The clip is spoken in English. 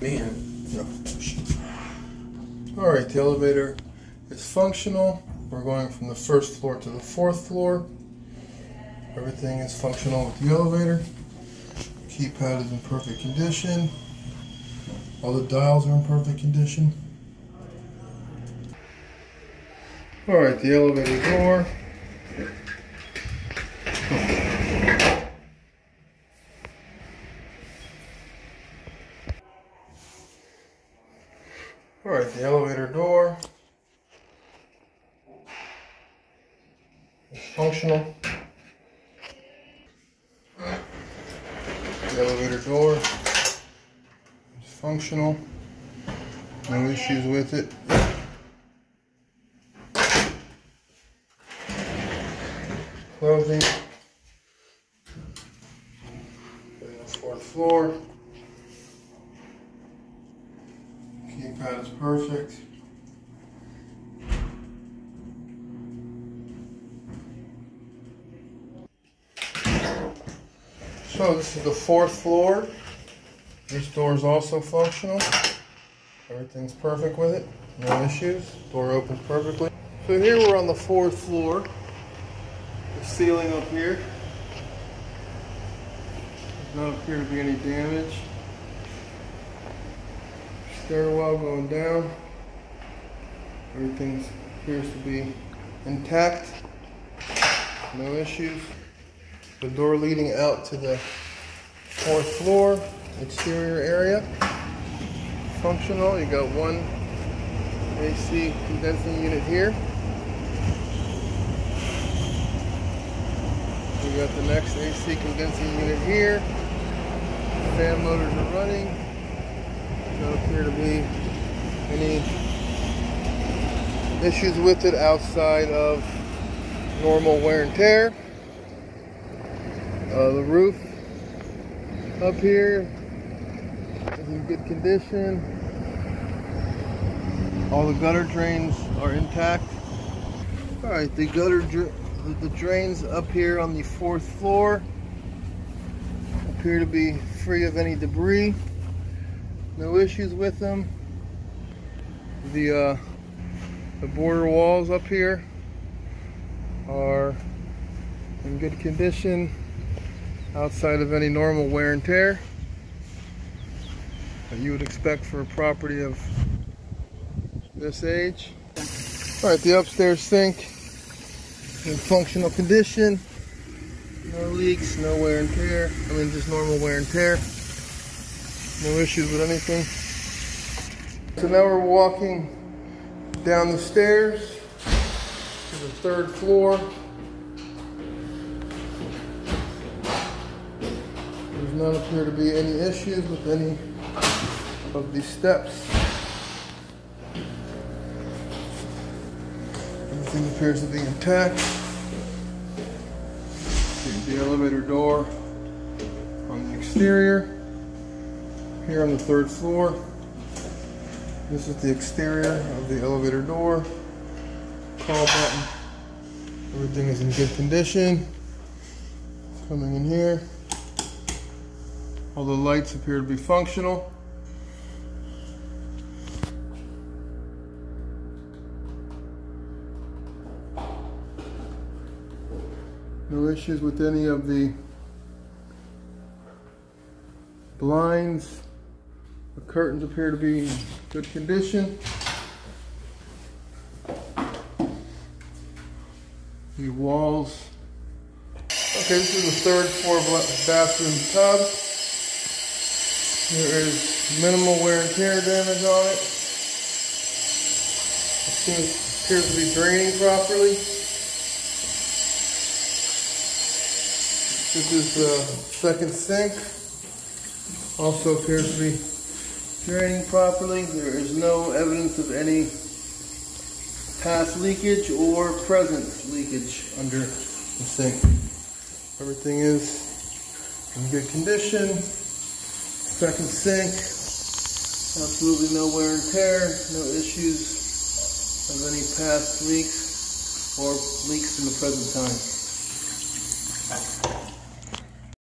Man. No. All right, the elevator is functional. We're going from the first floor to the fourth floor. Everything is functional with the elevator. Keypad is in perfect condition. All the dials are in perfect condition. All right, the elevator door. All right, the elevator door is functional. The elevator door is functional. No issues with it. The fourth floor. Keypad is perfect. So this is the fourth floor. This door is also functional. Everything's perfect with it. No issues. Door opens perfectly. So here we're on the fourth floor. The ceiling up here. Does not appear to be any damage. Stairwell going down. Everything appears to be intact. No issues. The door leading out to the fourth floor, exterior area. Functional. You got one AC condensing unit here. We got the next AC condensing unit here. Fan motors are running. Don't appear to be any issues with it outside of normal wear and tear. Uh, the roof up here is in good condition. All the gutter drains are intact. All right, the gutter, the drains up here on the fourth floor appear to be free of any debris. No issues with them. The uh, the border walls up here are in good condition outside of any normal wear and tear that you would expect for a property of this age. All right, the upstairs sink in functional condition. No leaks, no wear and tear. I mean, just normal wear and tear. No issues with anything. So now we're walking down the stairs to the third floor. There does not appear to be any issues with any of the steps. Everything appears to be intact. The elevator door on the exterior. Here on the third floor. This is the exterior of the elevator door. Call button. Everything is in good condition. Coming in here. All the lights appear to be functional. No issues with any of the blinds. Curtains appear to be in good condition. The walls. Okay, this is the third floor bathroom tub. There is minimal wear and tear damage on it. It appears to be draining properly. This is the second sink. Also appears to be draining properly. There is no evidence of any past leakage or present leakage under the sink. Everything is in good condition. Second sink, absolutely no wear and tear, no issues of any past leaks or leaks in the present time.